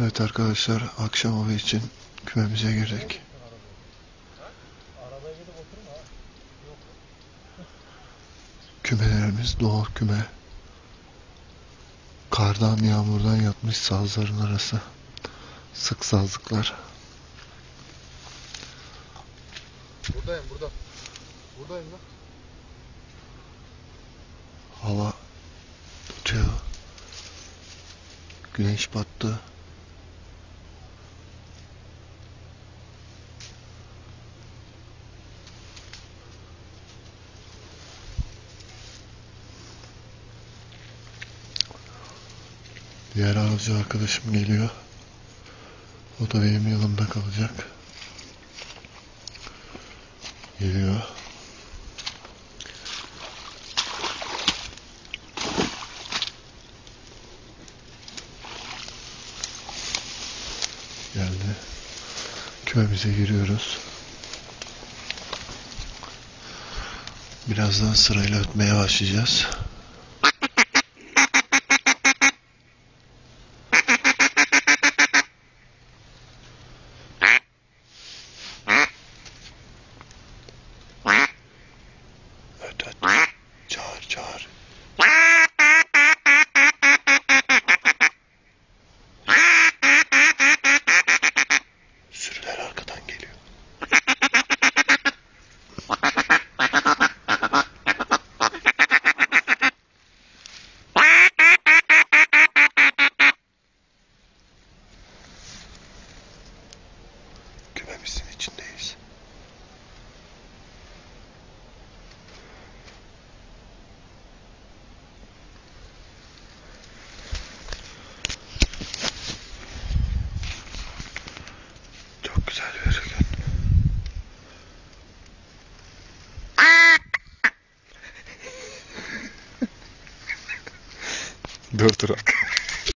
Evet arkadaşlar akşam hava için kümemize girdik. Kümelerimiz doğal küme. Kardan yağmurdan yatmış sazların arası. Sık sazlıklar. Buradayım burada. Buradayım lan. Hava tutuyor. Güneş battı. Diğer avcı arkadaşım geliyor. O da benim yanımda kalacak. Geliyor. geldi. Kümemize giriyoruz. Birazdan sırayla ötmeye başlayacağız. Kümemizin içindeyiz. Çok güzel bir gün. Dur.